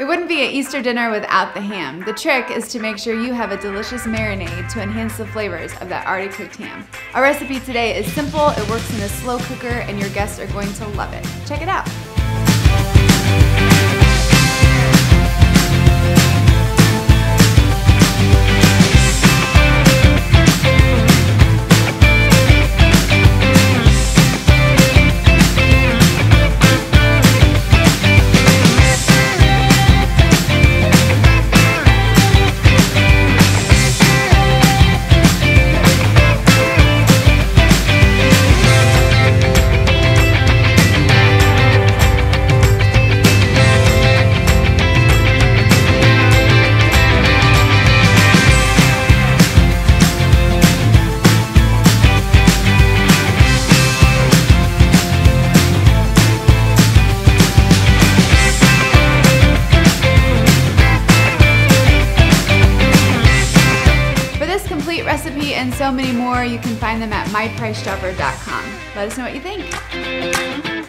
It wouldn't be an Easter dinner without the ham. The trick is to make sure you have a delicious marinade to enhance the flavors of that already cooked ham. Our recipe today is simple, it works in a slow cooker, and your guests are going to love it. Check it out. Complete recipe and so many more, you can find them at mypricechopper.com. Let us know what you think.